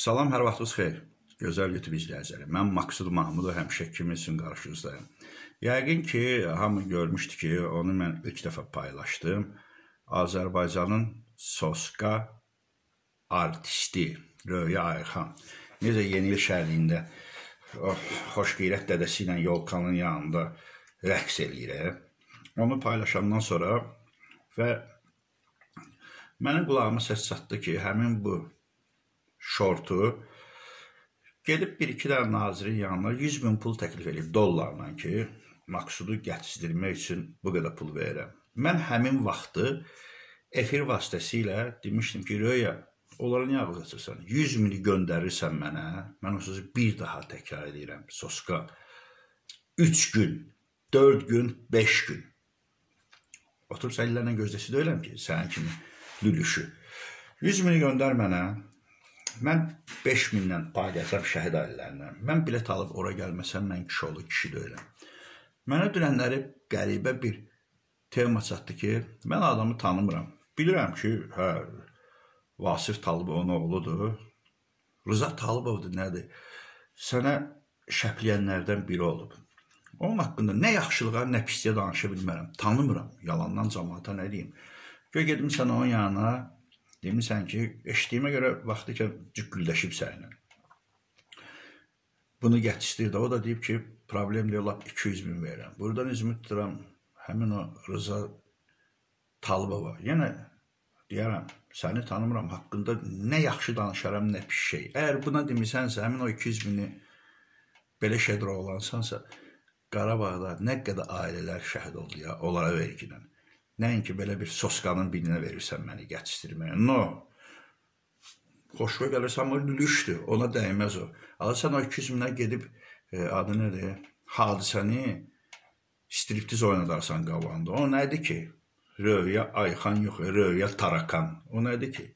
Salam, hər vaxtınız xeyir. Gözəl YouTube izləyiciləri. Mən Maksud Mahmudov həmişə kimi sizin qarşınızdayım. Yəqin ki, hamı görmüşdü ki, onu mən ilk dəfə paylaşdım. Azərbaycanın Soska artisti Röya Ayxan. Necə yeni il şərliyində oh, xoş qeyrət dədəsi ilə yolkanın yanında rəqs eləyir. Onu paylaşandan sonra və mənim qulağıma səs çatdı ki, həmin bu şortu gedib bir-iki dənə nazirin yanına 100 min pul təklif edib dollarla ki, Maksudu gətizdirmək üçün bu qədər pul verirəm. Mən həmin vaxtı efir vasitəsilə demişdim ki, Röya, onlara niyə ağız açırsan? 100 mini göndərirsən mənə, mən o sözü bir daha təkrar edirəm. Soska 3 gün, 4 gün, 5 gün. Oturub sən illərlə gözləsi deyiləm ki, sənin kimi lülüşü. 100 mini göndər mənə, Mən 5000-dən pay gətirəm şəhid ailələrindən. Mən bilet alıb ora gəlməsəm mən kişi olur, kişi deyiləm. Mənə dünənləri qəribə bir tema çatdı ki, mən adamı tanımıram. Bilirəm ki, hə Vasif Talıbovun oğludur. Rıza Talıbovdur nədir? Sənə şəpləyənlərdən biri olub. Onun haqqında nə yaxşılığa, nə pisliyə danışa bilmərəm. Tanımıram. Yalandan cəmaata nə deyim? Göy gedim sən onun yanına Demisən ki, eşitdiyimə görə vaxtı ki, cükküldəşib səninlə. Bunu gətişdir də, o da deyib ki, problem deyil, lap 200 min verirəm. Buradan üzümü tuturam, həmin o Rıza Talıbova. Yenə deyərəm, səni tanımıram, haqqında nə yaxşı danışaram, nə pis şey. Əgər buna demisənsə, həmin o 200 mini belə şədr olansansa, Qarabağda nə qədər ailələr şəhid oldu ya, onlara vergilən. Nəinki belə bir soskanın birinə verirsən məni gətişdirməyə. No. Xoşuna gəlirsən, amma lüşdür, ona dəyməz o. Alırsan o 200 minə gedib, e, adı nədir, hadisəni striptiz oynadarsan qabağında. O nədir ki? Rövya Ayxan yox, Rövya Tarakan. O nədir ki?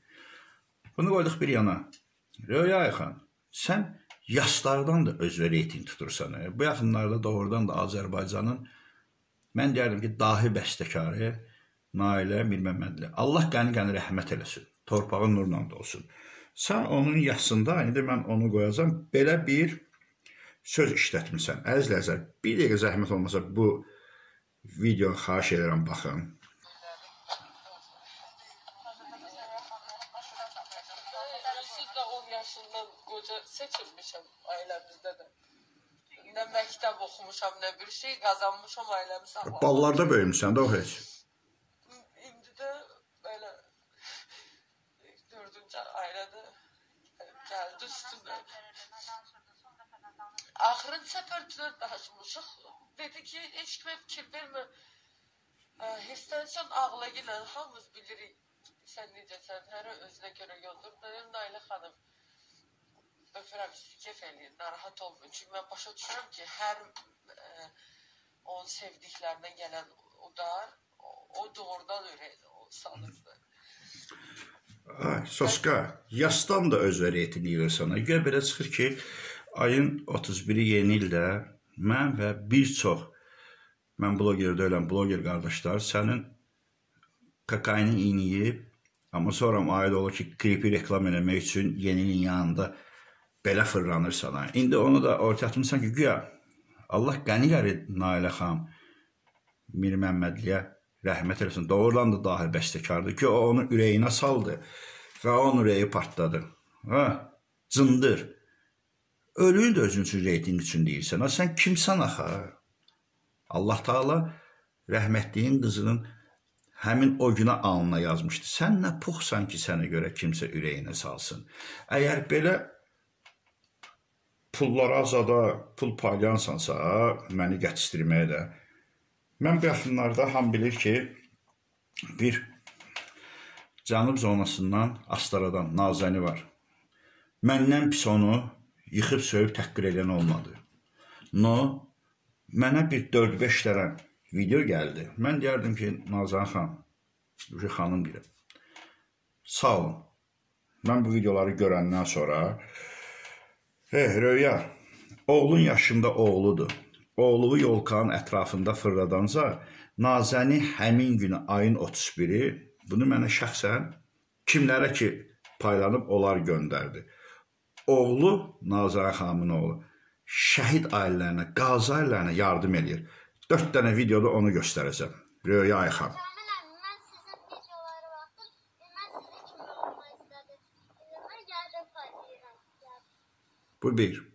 Bunu qoyduq bir yana. Rövya Ayxan, sən yaşlardan da özvə reyting tutursan. E. Bu yaxınlarda doğrudan da Azərbaycanın mən deyərdim ki, dahi bəstəkarı Nailə Mirməmmədli. Allah qəni-qəni rəhmət eləsin. Torpağın nurla dolsun. Sən onun yazısında, indi mən onu qoyacam, belə bir söz işlətmisən. Əzizlər, bir dəqiqə zəhmət olmasa bu videonu xahiş edirəm baxın. seçilmişəm ailəmizdə də. Nə məktəb oxumuşam, nə bir şey qazanmışam ailəmi sağlam. Ballarda böyümüsən də o heç. Gəldi üstünə. Axırın səfərçilər danışmışıq. Dedi ki, heç kimə fikir vermə. Hissənsən ağla ilə hamımız bilirik. Sən necəsən, hərə özünə görə yoldur. Dedim, Nailə xanım, öpürəm sizi, kef eləyin, narahat olmayın. Çünki mən başa düşürəm ki, hər ə, onun sevdiklərindən gələn udar, o, o doğrudan ürək salırdı. Ay, Soska, yasdan da öz vəriyyətini yığırsan. Gəl belə çıxır ki, ayın 31-i yeni ildə mən və bir çox mən bloger deyiləm, bloger qardaşlar sənin kokaini iyniyib, amma sonra aid olur ki, klipi reklam eləmək üçün yeni ilin yanında belə fırlanırsan. İndi onu da ortaya atmısan ki, güya Allah qəni gəlir Nailə xanım Mir Məmmədliyə rəhmət eləsin. Doğrudan da dahi bəstəkardır ki, o onun ürəyinə saldı və onun ürəyi partladı. Ha, cındır. Ölüyü də özün üçün reyting üçün deyirsən. Ha, sən kimsən axı? Allah Taala rəhmətliyin qızının həmin o günə alnına yazmışdı. Sən nə puxsan ki, sənə görə kimsə ürəyinə salsın. Əgər belə pullara azada pul paylayansansa, məni gətirməyə də Mən bu yaxınlarda ham bilir ki, bir cənub zonasından Astaradan Nazəni var. Məndən pis onu yıxıb söyüb təhqir edən olmadı. No, mənə bir 4-5 dənə video gəldi. Mən deyərdim ki, Nazan xan, bu xanım deyirəm. Sağ olun. Mən bu videoları görəndən sonra, hey, Röya, oğlun yaşında oğludur oğlu yolkanın ətrafında fırladanca Nazəni həmin günü ayın 31-i bunu mənə şəxsən kimlərə ki paylanıb onlar göndərdi. oğlu Nazirə xanımın oğlu şəhid ailələrinə, qazi ailələrinə yardım eləyir. 4 dənə videoda onu göstərəcəm. Röya Ayxan. Bu bir.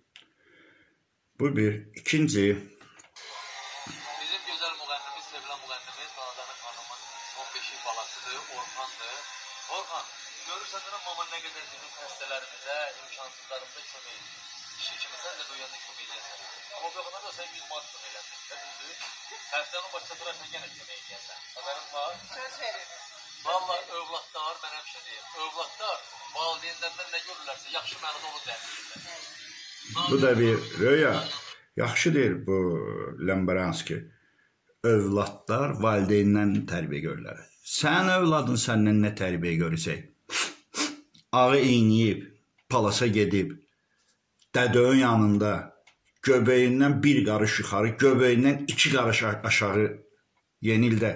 Bu bir. İkinci, Bizim gözəl müğənnimiz, sevilən müğənnimiz Nazanı xanımın 15 balasıdır, Orxandır. Orxan, görürsən də mama nə qədər bizim xəstələrimizə, imkansızlarımıza kömək edir. Kişi kimi sən də duyanda kömək edəsən. Amma bu yaxına da sən 100 manat kömək eləmirsən, düzdür? Həftənin başında durarsan yenə kömək edəsən. Xəbərin var? Söz veririm. Valla övladlar, mən həmişə deyim, övladlar valideynlərindən nə görürlərsə, yaxşı mənada onu dəhləyirlər. Bu da bir röya. Yaxşı deyir bu Lembaranski. Övladlar valideynlə tərbiyə görürlər. Sən övladın səndən nə tərbiyə görəcək? Ağı eyniyib, palasa gedib, dədəyin yanında göbeyindən bir qarış yuxarı, göbeyindən iki qarış aşağı yeni ildə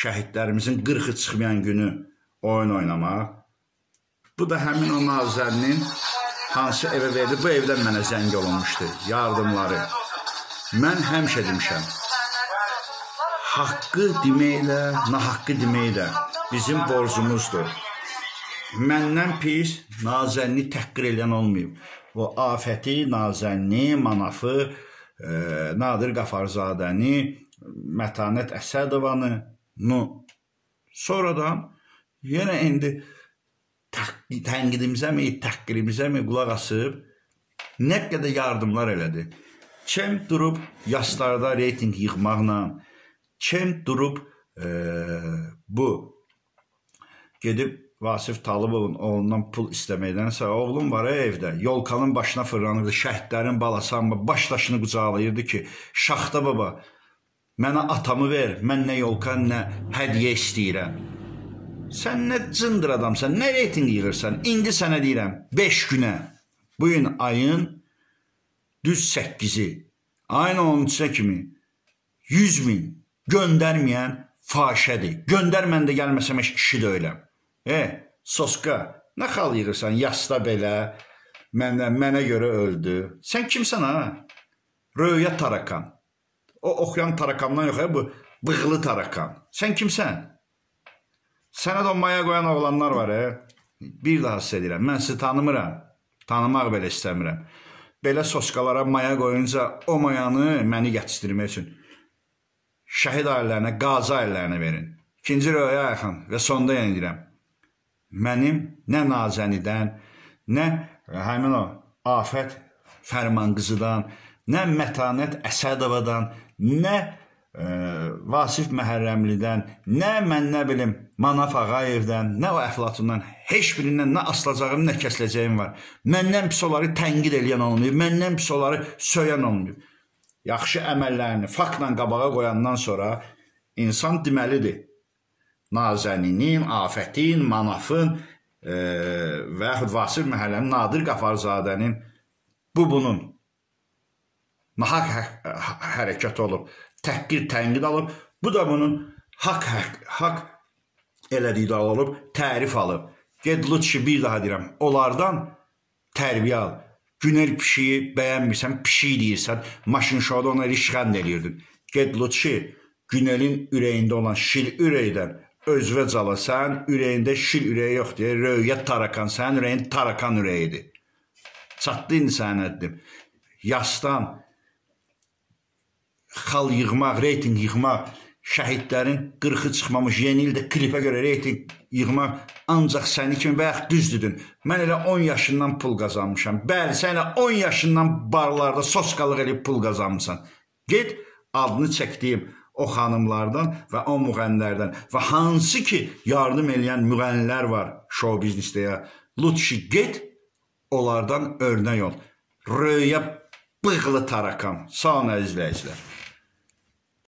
şəhidlərimizin 40-ı çıxmayan günü oyun oynamaq. Bu da həmin o nazərinin hansı evə verdi. Bu evdən mənə zəng olunmuşdu. Yardımları. Mən həmişə demişəm. Haqqı deməklə, nahaqqı deməklə bizim borcumuzdur. Məndən pis Nazənni təhqir edən olmayıb. O afəti, Nazənni, Manafı, e, Nadir Qafarzadəni, Mətanət Əsədovanı, nu sonradan yenə indi tənqidimizəmi, təhqirimizəmi qulaq asıb nə qədər yardımlar elədi. Kim durub yaslarda reytinq yığmaqla, kim durub e, bu gedib Vasif Talıbovun oğlundan pul istəməkdənsə, oğlum var ya evdə, yolkanın başına fırlanırdı, şəhidlərin balası amma baş daşını qucaqlayırdı ki, Şaxta baba, mənə atamı ver, mən nə yolka, nə hədiyyə istəyirəm. Sən nə cındır adamsan, nə reytinq yığırsan? İndi sənə deyirəm, 5 günə, bu gün ayın düz 8-i, ayın 13-ə kimi 100 min göndərməyən fahişədir. Göndərməndə gəlməsəm heç kişi də öləm. E, soska, nə xal yığırsan yasda belə, məndən mənə görə öldü. Sən kimsən ha? Röya tarakan. O oxuyan tarakandan yox, ha, bu bığlı tarakan. Sən kimsən? Sənə də o maya qoyan oğlanlar var, hə? Bir daha sizə deyirəm, mən sizi tanımıram. Tanımaq belə istəmirəm. Belə soskalara maya qoyunca o mayanı məni yetişdirmək üçün şəhid ailələrinə, qazi ailələrinə verin. İkinci röya yaxın və sonda yenə deyirəm. Mənim nə Nazənidən, nə həmin o Afət Fərman qızıdan, nə Mətanət Əsədovadan, nə ə, Vasif Məhərrəmlidən, nə mən nə bilim Manaf Ağayevdən, nə o əflatundan heç birindən nə asılacağım, nə kəsiləcəyim var. Məndən pis onları tənqid eləyən olmayıb, məndən pis onları söyən olmayıb. Yaxşı əməllərini faktla qabağa qoyandan sonra insan deməlidir. Nazəninin, Afətin, Manafın e, və yaxud Vasif Məhəllənin, Nadir Qafarzadənin bu bunun nahaq hə hərəkət olub, təhqir, tənqid alıb, bu da bunun haqq haqq, haqq elədiyi də olub, tərif alıb. Ged Lutşi bir daha deyirəm, onlardan tərbiyə al. Günel pişiyi bəyənmirsən, pişik deyirsən, maşın şoda ona rişxənd eləyirdin. Ged Lutşi, Günelin ürəyində olan şil ürəkdən özvə calasan, ürəyində şil ürəyi yox deyə röyət tarakan, sənin ürəyin tarakan ürəyidir. Çatdı indi sənin həddim. Yasdan xal yığmaq, reyting yığmaq, şəhidlərin 40-ı çıxmamış yeni ildə klipə görə reyting yığmaq ancaq səni kimi bayaq düzdüdün. Mən elə 10 yaşından pul qazanmışam. Bəli, sən elə 10 yaşından barlarda soskalıq eləyib pul qazanmısan. Get adını çəkdiyim o xanımlardan və o müğənnilərdən və hansı ki yardım eləyən müğənnilər var show biznesdə ya. Lütfi get onlardan örnək ol. Röya bığlı tarakan. Sağ olun əzizləyicilər.